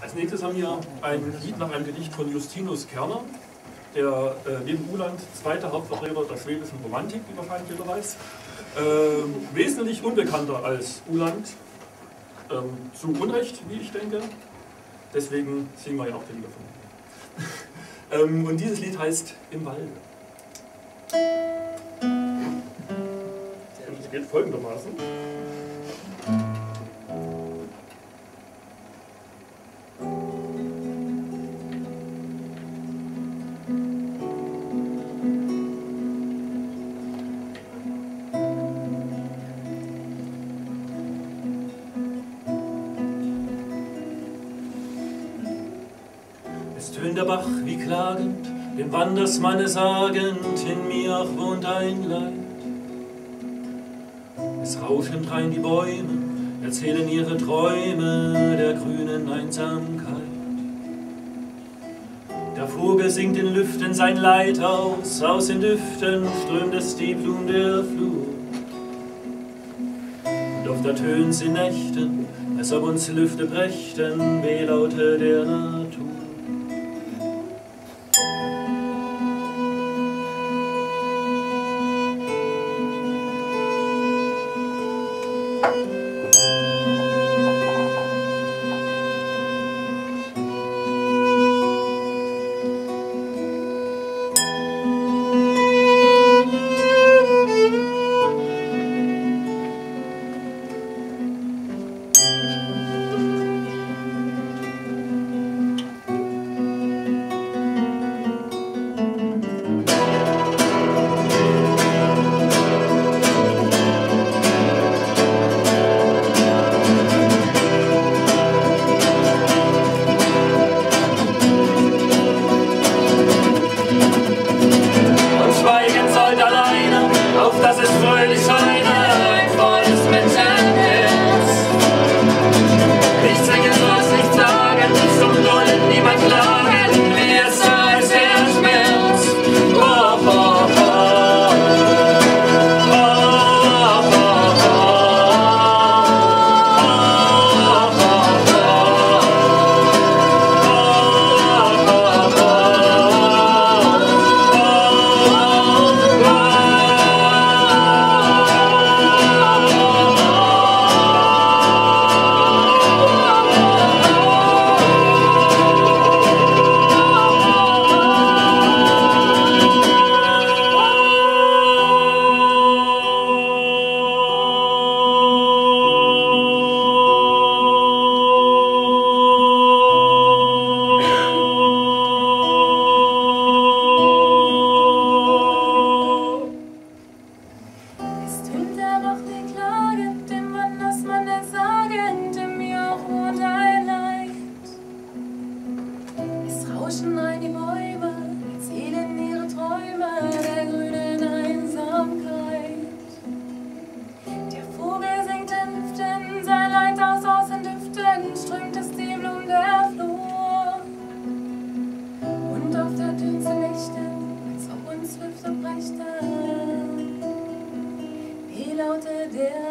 Als nächstes haben wir ein Lied nach einem Gedicht von Justinus Kerner, der äh, neben Uland zweiter Hauptvertreter der schwedischen Romantik, wie wahrscheinlich jeder weiß. Ähm, wesentlich unbekannter als Uland, ähm, zu Unrecht, wie ich denke. Deswegen singen wir ja auch den Lieder von ihm. ähm, und dieses Lied heißt Im Walde. Es geht folgendermaßen. Der Bach wie klagend, dem Wandersmanne sagend, in mir auch wohnt ein Leid. Es rauschen rein die Bäume, erzählen ihre Träume der grünen Einsamkeit. Der Vogel singt in Lüften sein Leid aus, aus den Düften strömt es die Blum der Flut. Und oft ertönt's in Nächten, als ob uns Lüfte brächten, Wehlaute der Natur. rauschen ein die Bäume, zielen ihre Träume der grünen Einsamkeit. Der Vogel singt in Hüften, sein Leid aus aus den Düften, strömt es die Blumen der Flur. Und auf der dünnste Nächte, als ob uns Lüfte brächte, wie lautet der